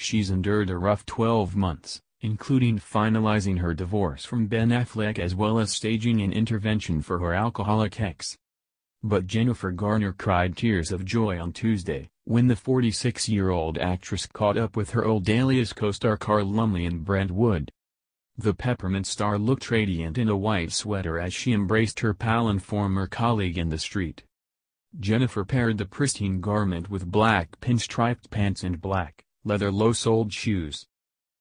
she's endured a rough 12 months, including finalizing her divorce from Ben Affleck as well as staging an intervention for her alcoholic ex. But Jennifer Garner cried tears of joy on Tuesday, when the 46-year-old actress caught up with her old Alias co-star Carl Lumbly in Brentwood. The Peppermint star looked radiant in a white sweater as she embraced her pal and former colleague in the street. Jennifer paired the pristine garment with black pinstriped pants and black, leather low-soled shoes.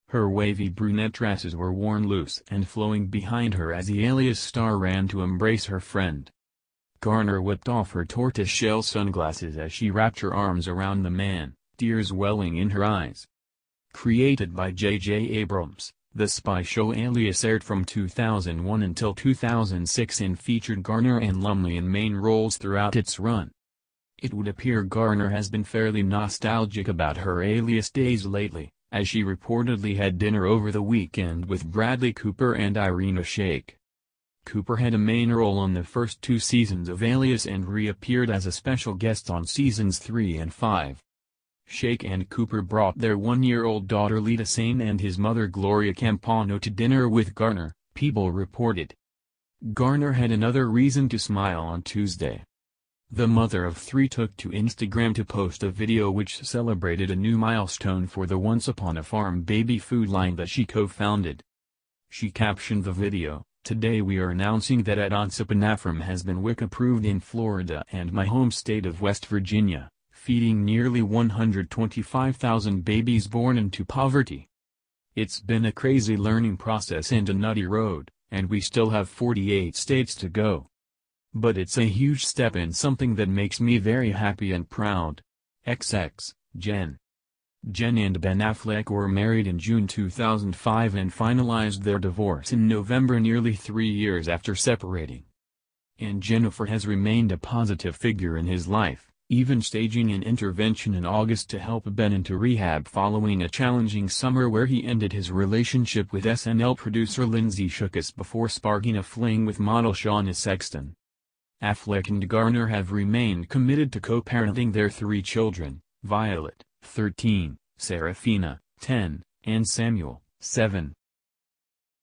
Her wavy brunette dresses were worn loose and flowing behind her as the alias star ran to embrace her friend. Garner whipped off her tortoise-shell sunglasses as she wrapped her arms around the man, tears welling in her eyes. Created by J.J. Abrams, the spy show Alias aired from 2001 until 2006 and featured Garner and Lumbly in main roles throughout its run. It would appear Garner has been fairly nostalgic about her Alias days lately, as she reportedly had dinner over the weekend with Bradley Cooper and Irina Shayk. Cooper had a main role on the first two seasons of Alias and reappeared as a special guest on seasons 3 and 5. Shayk and Cooper brought their one-year-old daughter Lea De Seine and his mother Gloria Campano to dinner with Garner, People reported. Garner had another reason to smile on Tuesday. The mother of three took to Instagram to post a video which celebrated a new milestone for the Once Upon a Farm baby food line that she co-founded. She captioned the video, Today we are announcing that at Once Upon a Farm has been WIC approved in Florida and my home state of West Virginia feeding nearly 125,000 babies born into poverty. It's been a crazy learning process and a nutty road, and we still have 48 states to go. But it's a huge step and something that makes me very happy and proud. XX, Jen. Jen and Ben Affleck were married in June 2005 and finalized their divorce in November nearly three years after separating. And Jennifer has remained a positive figure in his life even staging an intervention in August to help Ben into rehab following a challenging summer where he ended his relationship with SNL producer Lindsay Shookus before sparking a fling with model Shauna Sexton. Affleck and Garner have remained committed to co-parenting their three children, Violet, 13, Seraphina, 10, and Samuel, 7.